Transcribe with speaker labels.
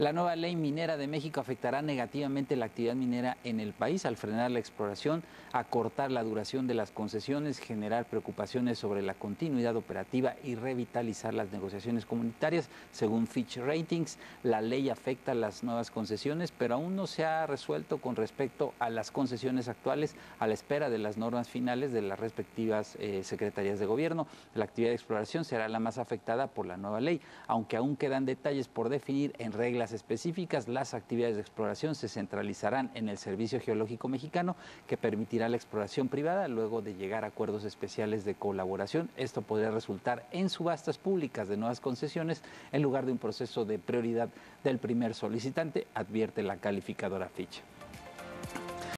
Speaker 1: La nueva ley minera de México afectará negativamente la actividad minera en el país al frenar la exploración, acortar la duración de las concesiones, generar preocupaciones sobre la continuidad operativa y revitalizar las negociaciones comunitarias. Según Fitch Ratings, la ley afecta las nuevas concesiones, pero aún no se ha resuelto con respecto a las concesiones actuales a la espera de las normas finales de las respectivas eh, secretarías de gobierno. La actividad de exploración será la más afectada por la nueva ley, aunque aún quedan detalles por definir en reglas específicas, las actividades de exploración se centralizarán en el Servicio Geológico Mexicano, que permitirá la exploración privada luego de llegar a acuerdos especiales de colaboración. Esto podría resultar en subastas públicas de nuevas concesiones en lugar de un proceso de prioridad del primer solicitante, advierte la calificadora Fitch.